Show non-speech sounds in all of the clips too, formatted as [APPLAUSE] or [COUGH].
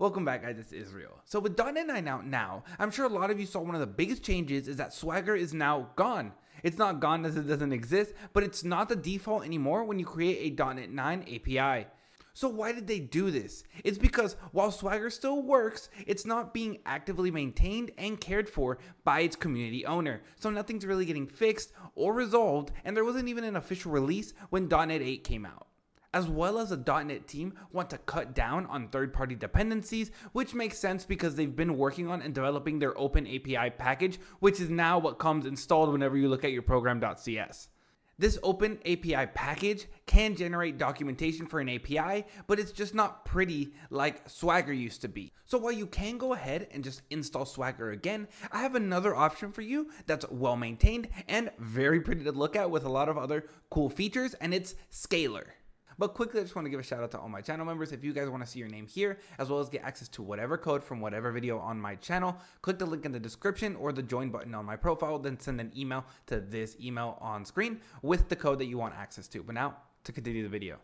Welcome back guys, it's Israel. So with .NET 9 out now, I'm sure a lot of you saw one of the biggest changes is that Swagger is now gone. It's not gone as it doesn't exist, but it's not the default anymore when you create a .NET 9 API. So why did they do this? It's because while Swagger still works, it's not being actively maintained and cared for by its community owner. So nothing's really getting fixed or resolved, and there wasn't even an official release when .NET 8 came out as well as a .NET team want to cut down on third-party dependencies, which makes sense because they've been working on and developing their open API package, which is now what comes installed whenever you look at your program.cs. This open API package can generate documentation for an API, but it's just not pretty like Swagger used to be. So while you can go ahead and just install Swagger again, I have another option for you that's well maintained and very pretty to look at with a lot of other cool features, and it's Scalar. But quickly, I just want to give a shout out to all my channel members. If you guys want to see your name here, as well as get access to whatever code from whatever video on my channel, click the link in the description or the join button on my profile, then send an email to this email on screen with the code that you want access to. But now, to continue the video.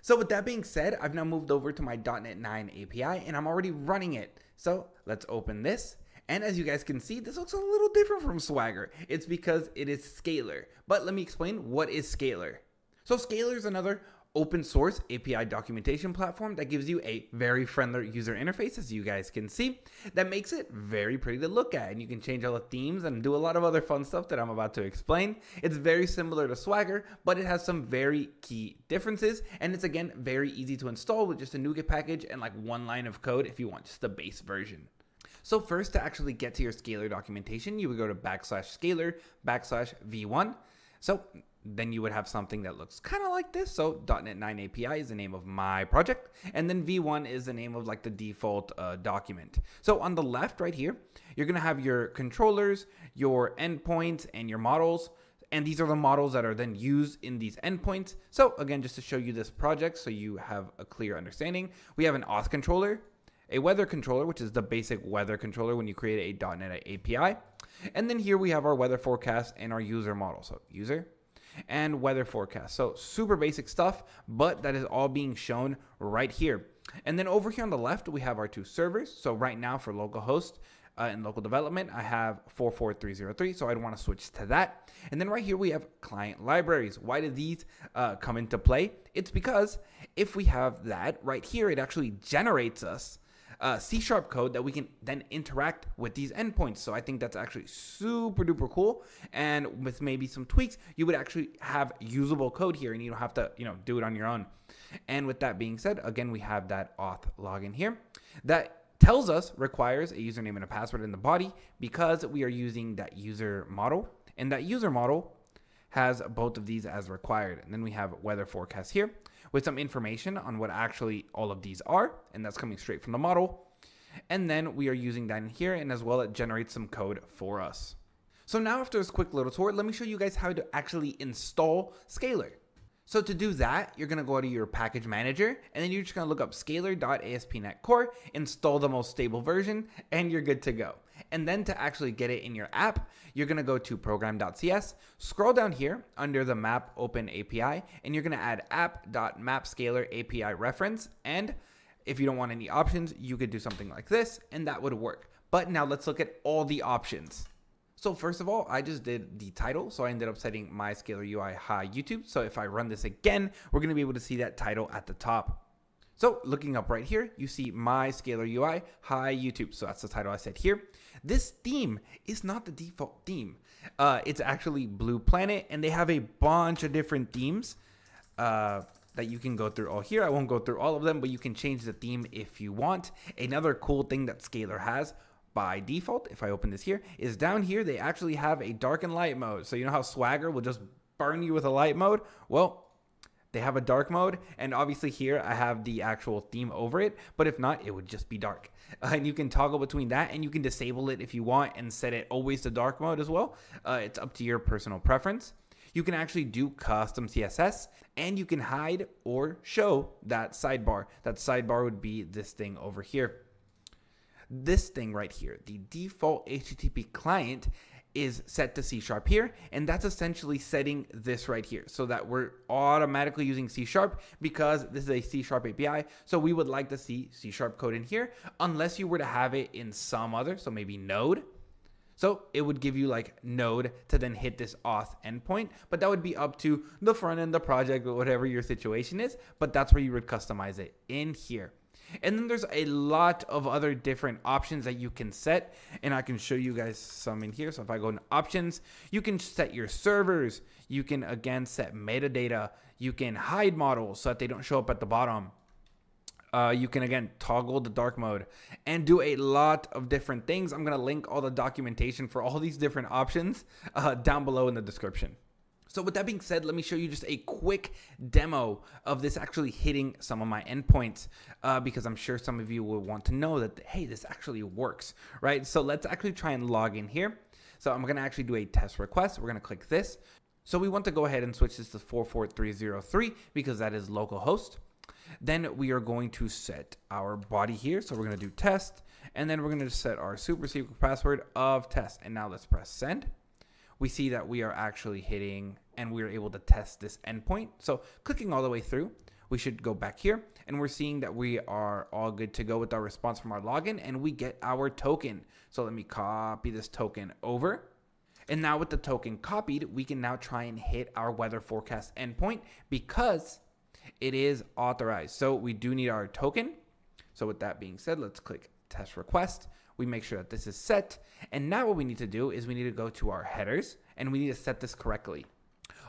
So with that being said, I've now moved over to my .NET 9 API and I'm already running it. So let's open this. And as you guys can see, this looks a little different from Swagger. It's because it is Scalar. But let me explain what is Scalar. So Scalar is another open source API documentation platform that gives you a very friendly user interface, as you guys can see, that makes it very pretty to look at. And you can change all the themes and do a lot of other fun stuff that I'm about to explain. It's very similar to Swagger, but it has some very key differences. And it's again very easy to install with just a NuGet package and like one line of code if you want just the base version. So first to actually get to your Scalar documentation, you would go to backslash scalar backslash v1. So then you would have something that looks kind of like this. So .NET 9 API is the name of my project, and then V1 is the name of like the default uh, document. So on the left right here, you're gonna have your controllers, your endpoints, and your models. And these are the models that are then used in these endpoints. So again, just to show you this project so you have a clear understanding, we have an auth controller, a weather controller, which is the basic weather controller when you create a .NET API. And then here we have our weather forecast and our user model. So user, and weather forecast. So super basic stuff, but that is all being shown right here. And then over here on the left, we have our two servers. So right now for localhost, uh, local development, I have 44303, so I'd want to switch to that. And then right here, we have client libraries. Why do these uh, come into play? It's because if we have that right here, it actually generates us uh, C sharp code that we can then interact with these endpoints. So I think that's actually super duper cool. And with maybe some tweaks, you would actually have usable code here and you don't have to, you know, do it on your own. And with that being said, again, we have that auth login here that tells us requires a username and a password in the body because we are using that user model and that user model has both of these as required. And then we have weather forecast here with some information on what actually all of these are, and that's coming straight from the model. And then we are using that in here, and as well, it generates some code for us. So now after this quick little tour, let me show you guys how to actually install Scalar. So to do that, you're gonna go to your package manager and then you're just gonna look up scalar.aspnet core, install the most stable version, and you're good to go. And then to actually get it in your app, you're gonna go to program.cs, scroll down here under the map open API, and you're gonna add app.mapscalar API reference. And if you don't want any options, you could do something like this, and that would work. But now let's look at all the options. So first of all, I just did the title. So I ended up setting my Scalar UI hi YouTube. So if I run this again, we're going to be able to see that title at the top. So looking up right here, you see my Scalar UI hi YouTube. So that's the title I said here. This theme is not the default theme. Uh, it's actually Blue Planet, and they have a bunch of different themes uh, that you can go through all here. I won't go through all of them, but you can change the theme if you want. Another cool thing that Scalar has by default, if I open this here, is down here they actually have a dark and light mode. So you know how Swagger will just burn you with a light mode? Well, they have a dark mode, and obviously here I have the actual theme over it, but if not, it would just be dark. Uh, [LAUGHS] and you can toggle between that, and you can disable it if you want and set it always to dark mode as well. Uh, it's up to your personal preference. You can actually do custom CSS, and you can hide or show that sidebar. That sidebar would be this thing over here this thing right here, the default HTTP client, is set to C sharp here, and that's essentially setting this right here so that we're automatically using C sharp because this is a C sharp API. So we would like to see C sharp code in here unless you were to have it in some other, so maybe Node. So it would give you like Node to then hit this auth endpoint, but that would be up to the front end, the project, whatever your situation is. But that's where you would customize it in here. And then there's a lot of other different options that you can set. And I can show you guys some in here. So if I go into options, you can set your servers. You can again set metadata. You can hide models so that they don't show up at the bottom. Uh, you can again toggle the dark mode and do a lot of different things. I'm going to link all the documentation for all these different options uh, down below in the description. So with that being said, let me show you just a quick demo of this actually hitting some of my endpoints uh, because I'm sure some of you will want to know that, hey, this actually works, right? So let's actually try and log in here. So I'm gonna actually do a test request. We're gonna click this. So we want to go ahead and switch this to 44303 because that is localhost. Then we are going to set our body here. So we're gonna do test and then we're gonna set our super secret password of test. And now let's press send we see that we are actually hitting and we are able to test this endpoint. So clicking all the way through, we should go back here and we're seeing that we are all good to go with our response from our login and we get our token. So let me copy this token over. And now with the token copied, we can now try and hit our weather forecast endpoint because it is authorized. So we do need our token. So with that being said, let's click test request. We make sure that this is set. And now what we need to do is we need to go to our headers and we need to set this correctly.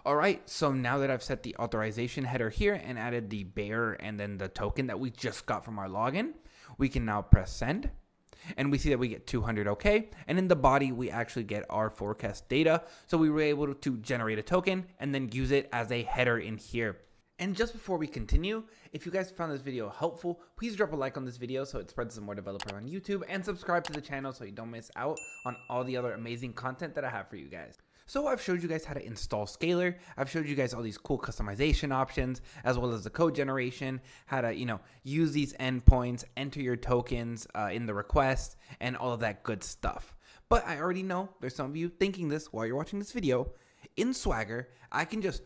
All right, so now that I've set the authorization header here and added the bearer and then the token that we just got from our login, we can now press send. And we see that we get 200 OK. And in the body, we actually get our forecast data. So we were able to generate a token and then use it as a header in here. And just before we continue, if you guys found this video helpful, please drop a like on this video so it spreads to more developers on YouTube and subscribe to the channel so you don't miss out on all the other amazing content that I have for you guys. So I've showed you guys how to install Scalar. I've showed you guys all these cool customization options, as well as the code generation, how to, you know, use these endpoints, enter your tokens uh, in the request, and all of that good stuff. But I already know there's some of you thinking this while you're watching this video. In Swagger, I can just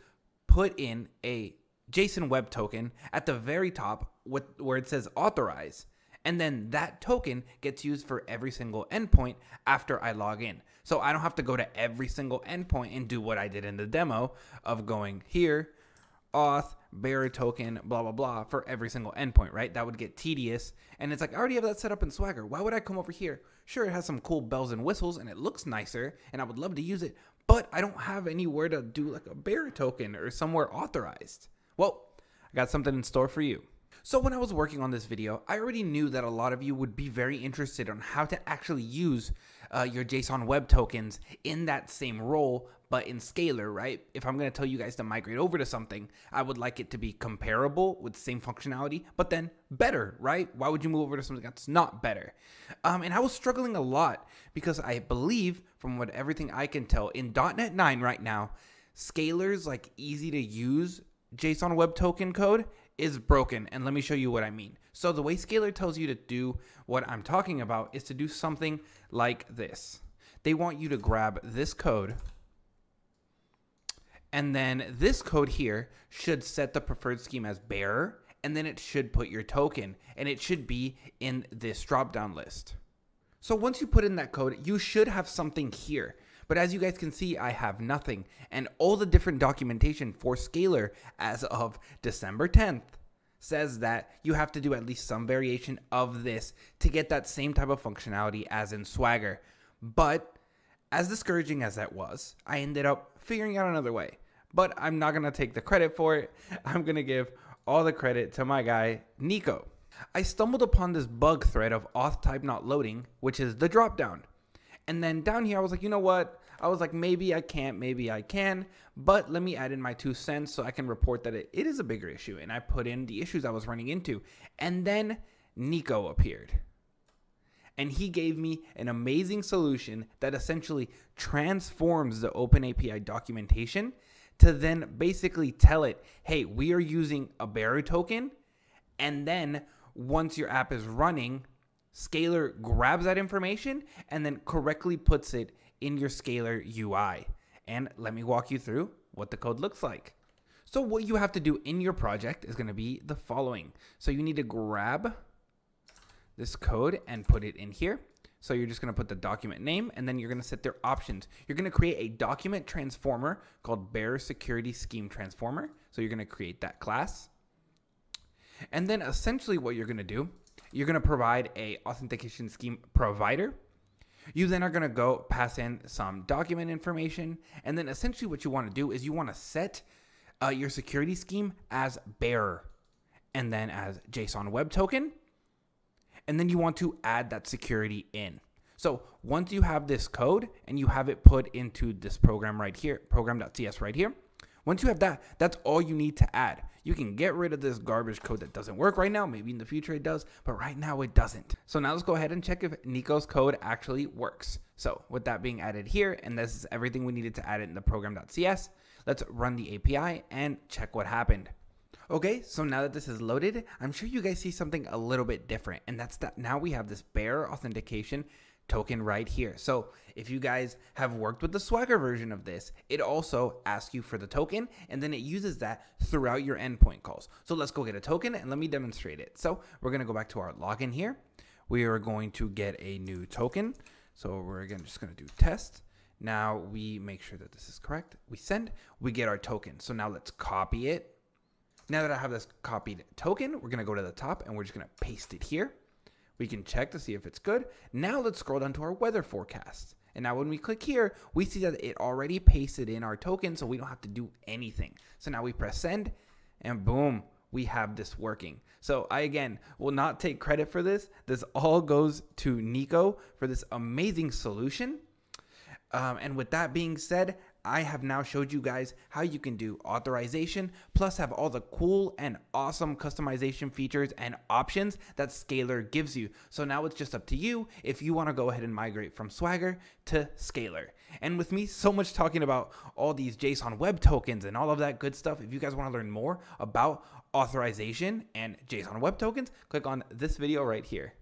put in a JSON Web Token at the very top with, where it says authorize. And then that token gets used for every single endpoint after I log in. So I don't have to go to every single endpoint and do what I did in the demo of going here, auth, bearer token, blah, blah, blah for every single endpoint, right? That would get tedious. And it's like, I already have that set up in Swagger. Why would I come over here? Sure, it has some cool bells and whistles and it looks nicer and I would love to use it, but I don't have anywhere to do like a bearer token or somewhere authorized. Well, I got something in store for you. So when I was working on this video, I already knew that a lot of you would be very interested on how to actually use uh, your JSON web tokens in that same role, but in Scalar, right? If I'm to tell you guys to migrate over to something, I would like it to be comparable with the same functionality, but then better, right? Why would you move over to something that's not better? Um, and I was struggling a lot because I believe, from what everything I can tell, in .NET 9 right now, Scalar's like easy to use JSON Web Token code is broken. And let me show you what I mean. So the way Scalar tells you to do what I'm talking about is to do something like this. They want you to grab this code and then this code here should set the preferred scheme as bearer and then it should put your token and it should be in this drop down list. So once you put in that code, you should have something here. But as you guys can see, I have nothing. And all the different documentation for Scalar as of December 10th says that you have to do at least some variation of this to get that same type of functionality as in Swagger. But as discouraging as that was, I ended up figuring out another way. But I'm not going to take the credit for it. [LAUGHS] I'm going to give all the credit to my guy, Nico. I stumbled upon this bug thread of auth type not loading, which is the dropdown. And then down here, I was like, you know what? I was like, maybe I can't, maybe I can, but let me add in my two cents so I can report that it, it is a bigger issue. And I put in the issues I was running into. And then Nico appeared. And he gave me an amazing solution that essentially transforms the OpenAPI documentation to then basically tell it, hey, we are using a bearer token. And then once your app is running, Scalar grabs that information and then correctly puts it in your Scalar UI. And let me walk you through what the code looks like. So what you have to do in your project is going to be the following. So you need to grab this code and put it in here. So you're just going to put the document name and then you're going to set their options. You're going to create a document transformer called Bearer Security Scheme Transformer. So you're going to create that class. And then essentially what you're going to do, you're going to provide a authentication scheme provider. You then are going to go pass in some document information. And then essentially what you want to do is you want to set uh, your security scheme as bearer and then as JSON web token and then you want to add that security in. So once you have this code and you have it put into this program right here, program.cs right here, once you have that, that's all you need to add. You can get rid of this garbage code that doesn't work right now. Maybe in the future it does, but right now it doesn't. So now let's go ahead and check if Nico's code actually works. So with that being added here, and this is everything we needed to add it in the program.cs, let's run the API and check what happened. Okay, so now that this is loaded, I'm sure you guys see something a little bit different, and that's that now we have this bearer authentication token right here. So if you guys have worked with the Swagger version of this, it also asks you for the token, and then it uses that throughout your endpoint calls. So let's go get a token, and let me demonstrate it. So we're gonna go back to our login here. We are going to get a new token. So we're again just gonna do test. Now we make sure that this is correct. We send, we get our token. So now let's copy it now that I have this copied token, we're going to go to the top and we're just going to paste it here. We can check to see if it's good. Now let's scroll down to our weather forecast. And now when we click here, we see that it already pasted in our token, so we don't have to do anything. So now we press send, and boom, we have this working. So I again will not take credit for this. This all goes to Nico for this amazing solution. Um, and with that being said, I have now showed you guys how you can do authorization, plus have all the cool and awesome customization features and options that Scalar gives you. So now it's just up to you if you want to go ahead and migrate from Swagger to Scalar. And with me so much talking about all these JSON web tokens and all of that good stuff, if you guys want to learn more about authorization and JSON web tokens, click on this video right here.